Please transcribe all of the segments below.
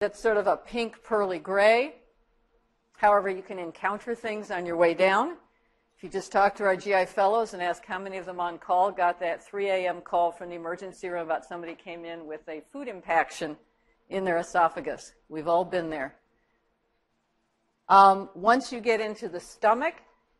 that's sort of a pink pearly gray. However, you can encounter things on your way down. If you just talk to our GI fellows and ask how many of them on call got that 3 a.m. call from the emergency room about somebody came in with a food impaction in their esophagus. We've all been there. Um, once you get into the stomach,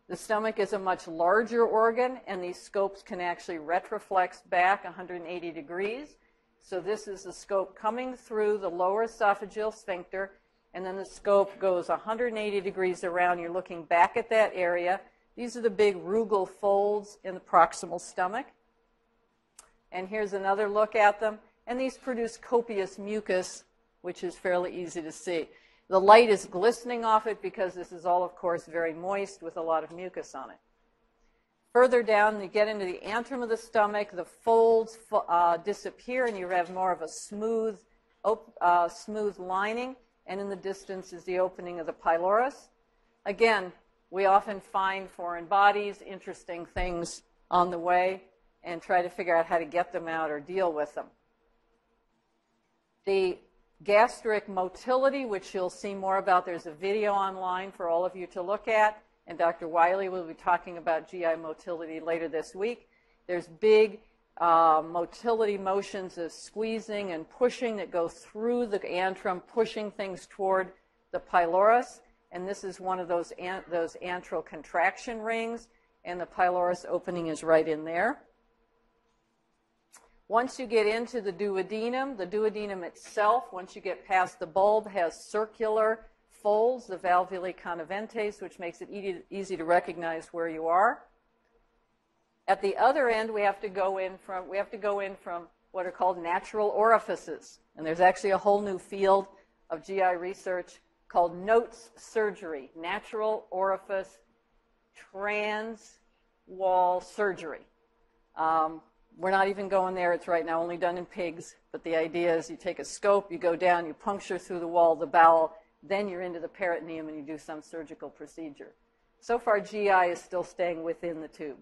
the stomach is a much larger organ, and these scopes can actually retroflex back 180 degrees. So this is the scope coming through the lower esophageal sphincter, and then the scope goes 180 degrees around. You're looking back at that area. These are the big rugal folds in the proximal stomach. And here's another look at them. And these produce copious mucus, which is fairly easy to see. The light is glistening off it because this is all, of course, very moist with a lot of mucus on it. Further down, you get into the antrum of the stomach, the folds uh, disappear, and you have more of a smooth, uh, smooth lining. And in the distance is the opening of the pylorus. Again, we often find foreign bodies, interesting things on the way, and try to figure out how to get them out or deal with them. The gastric motility, which you'll see more about, there's a video online for all of you to look at and Dr. Wiley will be talking about GI motility later this week. There's big uh, motility motions of squeezing and pushing that go through the antrum, pushing things toward the pylorus. And this is one of those, an- those antral contraction rings, and the pylorus opening is right in there. Once you get into the duodenum, the duodenum itself, once you get past the bulb, has circular folds the valvulae conniventes, which makes it easy to recognize where you are. At the other end, we have to go in from we have to go in from what are called natural orifices, and there's actually a whole new field of GI research called NOTES surgery, natural orifice trans wall surgery. Um, we're not even going there. It's right now only done in pigs. But the idea is you take a scope, you go down, you puncture through the wall of the bowel, then you're into the peritoneum and you do some surgical procedure. So far, GI is still staying within the tube.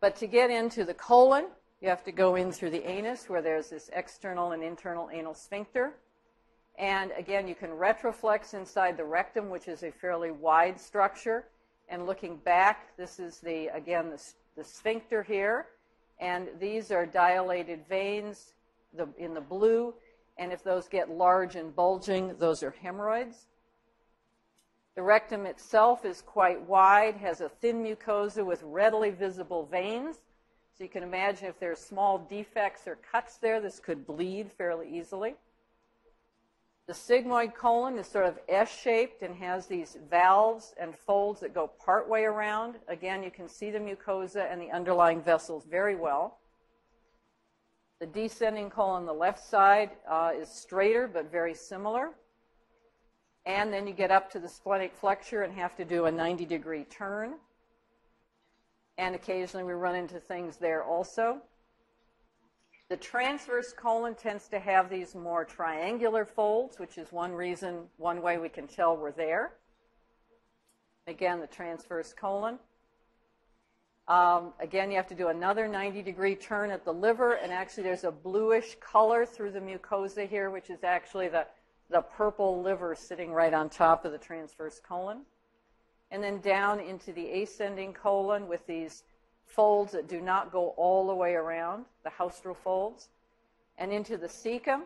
But to get into the colon, you have to go in through the anus where there's this external and internal anal sphincter. And again, you can retroflex inside the rectum, which is a fairly wide structure. And looking back, this is the, again, the, the sphincter here. And these are dilated veins the, in the blue and if those get large and bulging, those are hemorrhoids. The rectum itself is quite wide, has a thin mucosa with readily visible veins. So you can imagine if there's small defects or cuts there, this could bleed fairly easily. The sigmoid colon is sort of S-shaped and has these valves and folds that go partway around. Again, you can see the mucosa and the underlying vessels very well. The descending colon on the left side uh, is straighter but very similar. And then you get up to the splenic flexure and have to do a 90 degree turn. And occasionally we run into things there also. The transverse colon tends to have these more triangular folds, which is one reason, one way we can tell we're there. Again, the transverse colon. Um, again, you have to do another 90 degree turn at the liver, and actually there's a bluish color through the mucosa here, which is actually the, the purple liver sitting right on top of the transverse colon. And then down into the ascending colon with these folds that do not go all the way around, the haustral folds. And into the cecum,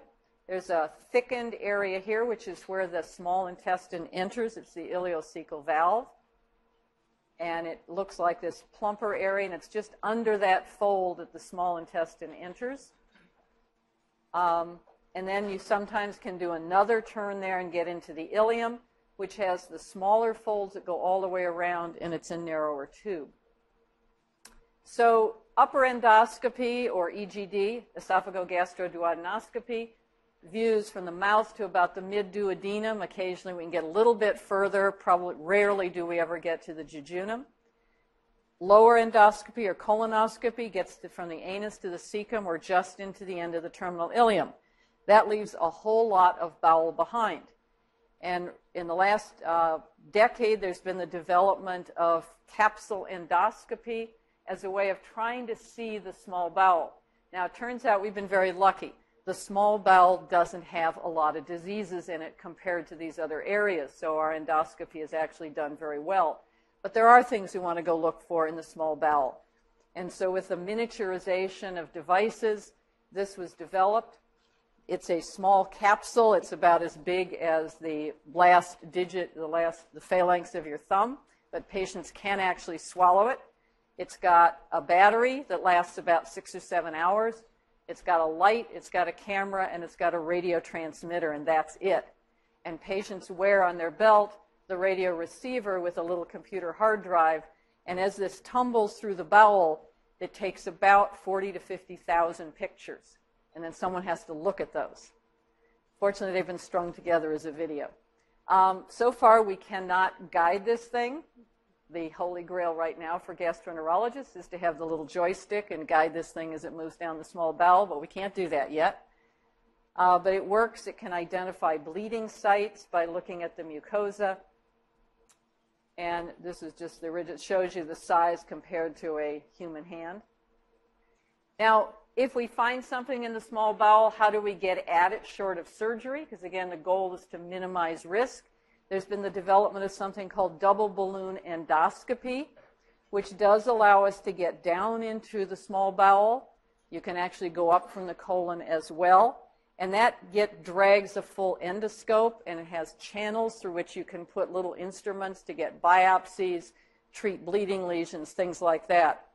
there's a thickened area here, which is where the small intestine enters. It's the ileocecal valve and it looks like this plumper area, and it's just under that fold that the small intestine enters. Um, and then you sometimes can do another turn there and get into the ileum, which has the smaller folds that go all the way around, and it's a narrower tube. So upper endoscopy, or EGD, esophagogastroduodenoscopy, views from the mouth to about the mid-duodenum. Occasionally we can get a little bit further. Probably rarely do we ever get to the jejunum. Lower endoscopy or colonoscopy gets to, from the anus to the cecum or just into the end of the terminal ileum. That leaves a whole lot of bowel behind. And in the last uh, decade, there's been the development of capsule endoscopy as a way of trying to see the small bowel. Now, it turns out we've been very lucky the small bowel doesn't have a lot of diseases in it compared to these other areas, so our endoscopy is actually done very well. But there are things we want to go look for in the small bowel. And so, with the miniaturization of devices, this was developed. It's a small capsule. It's about as big as the last digit, the last, the phalanx of your thumb, but patients can actually swallow it. It's got a battery that lasts about six or seven hours. It's got a light, it's got a camera, and it's got a radio transmitter, and that's it. And patients wear on their belt the radio receiver with a little computer hard drive, and as this tumbles through the bowel, it takes about 40 to 50,000 pictures, and then someone has to look at those. Fortunately, they've been strung together as a video. Um, so far, we cannot guide this thing the holy grail right now for gastroenterologists is to have the little joystick and guide this thing as it moves down the small bowel, but we can't do that yet. Uh, but it works. It can identify bleeding sites by looking at the mucosa. And this is just the rigid, shows you the size compared to a human hand. Now, if we find something in the small bowel, how do we get at it short of surgery? Because again, the goal is to minimize risk. There's been the development of something called double balloon endoscopy, which does allow us to get down into the small bowel. You can actually go up from the colon as well. And that get drags a full endoscope and it has channels through which you can put little instruments to get biopsies, treat bleeding lesions, things like that.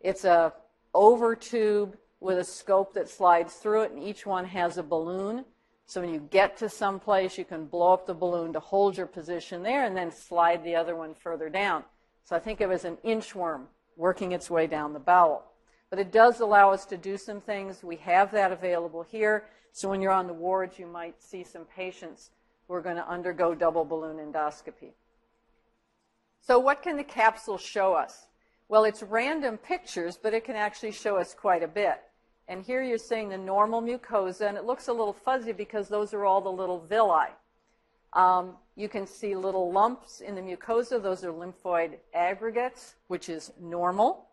It's a over tube with a scope that slides through it and each one has a balloon so when you get to some place, you can blow up the balloon to hold your position there and then slide the other one further down. So I think it was an inchworm working its way down the bowel. But it does allow us to do some things. We have that available here. So when you're on the wards, you might see some patients who are going to undergo double balloon endoscopy. So what can the capsule show us? Well, it's random pictures, but it can actually show us quite a bit. And here you're seeing the normal mucosa, and it looks a little fuzzy because those are all the little villi. Um, you can see little lumps in the mucosa. Those are lymphoid aggregates, which is normal.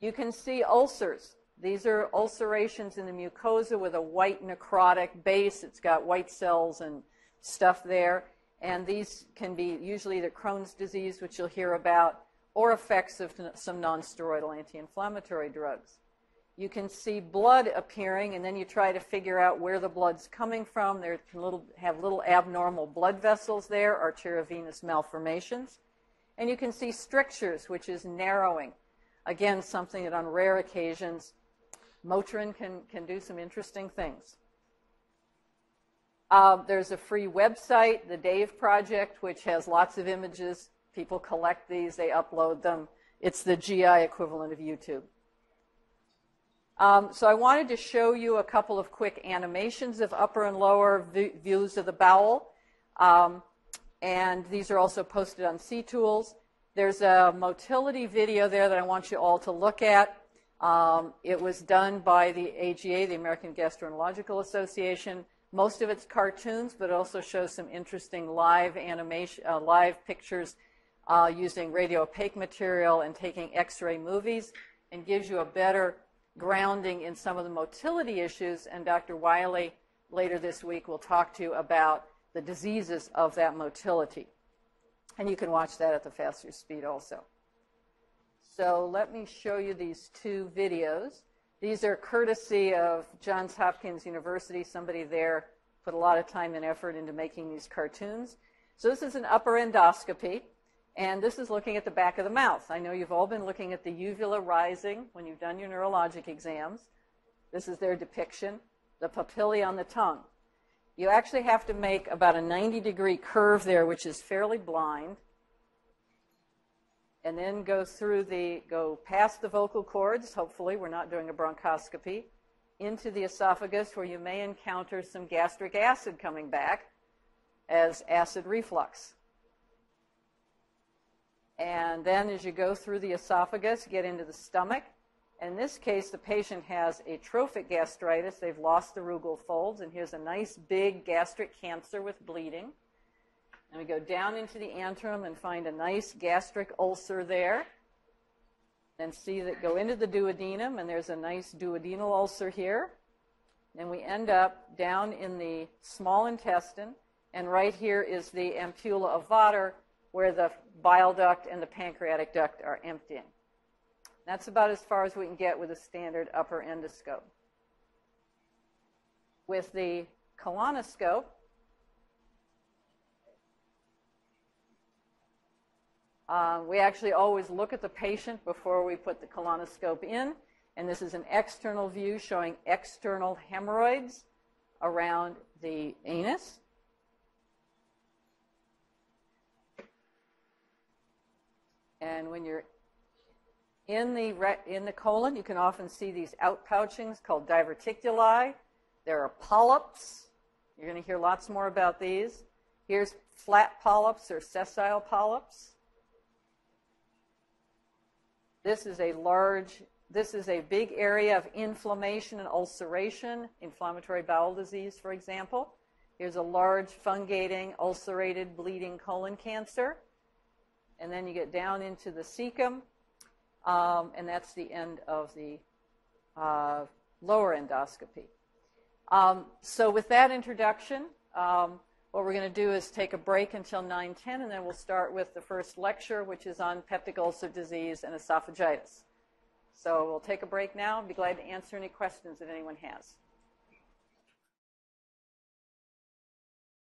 You can see ulcers. These are ulcerations in the mucosa with a white necrotic base. It's got white cells and stuff there. And these can be usually the Crohn's disease, which you'll hear about, or effects of some nonsteroidal anti-inflammatory drugs you can see blood appearing, and then you try to figure out where the blood's coming from. There can little, have little abnormal blood vessels there, arteriovenous malformations. And you can see strictures, which is narrowing. Again, something that on rare occasions, Motrin can, can do some interesting things. Uh, there's a free website, the Dave Project, which has lots of images. People collect these, they upload them. It's the GI equivalent of YouTube. Um, so I wanted to show you a couple of quick animations of upper and lower views of the bowel. Um, and these are also posted on C-Tools. There's a motility video there that I want you all to look at. Um, it was done by the AGA, the American Gastroenterological Association. Most of it's cartoons, but it also shows some interesting live animation, uh, live pictures uh, using radio opaque material and taking X-ray movies, and gives you a better grounding in some of the motility issues, and Dr. Wiley later this week will talk to you about the diseases of that motility. And you can watch that at the faster speed also. So let me show you these two videos. These are courtesy of Johns Hopkins University. Somebody there put a lot of time and effort into making these cartoons. So this is an upper endoscopy. And this is looking at the back of the mouth. I know you've all been looking at the uvula rising when you've done your neurologic exams. This is their depiction, the papillae on the tongue. You actually have to make about a 90 degree curve there, which is fairly blind, and then go through the, go past the vocal cords, hopefully, we're not doing a bronchoscopy, into the esophagus where you may encounter some gastric acid coming back as acid reflux. And then as you go through the esophagus, get into the stomach. In this case, the patient has atrophic gastritis. They've lost the rugal folds, and here's a nice big gastric cancer with bleeding. And we go down into the antrum and find a nice gastric ulcer there. And see that go into the duodenum, and there's a nice duodenal ulcer here. and we end up down in the small intestine, and right here is the ampulla of Vater, where the bile duct and the pancreatic duct are emptying. That's about as far as we can get with a standard upper endoscope. With the colonoscope, uh, we actually always look at the patient before we put the colonoscope in, and this is an external view showing external hemorrhoids around the anus. And when you're in the, in the colon, you can often see these outpouchings called diverticuli. There are polyps. You're going to hear lots more about these. Here's flat polyps or sessile polyps. This is a large, this is a big area of inflammation and ulceration, inflammatory bowel disease, for example. Here's a large fungating, ulcerated, bleeding colon cancer. And then you get down into the cecum, um, and that's the end of the uh, lower endoscopy. Um, so with that introduction, um, what we're going to do is take a break until 9:10, and then we'll start with the first lecture, which is on peptic ulcer disease and esophagitis. So we'll take a break now. and be glad to answer any questions that anyone has.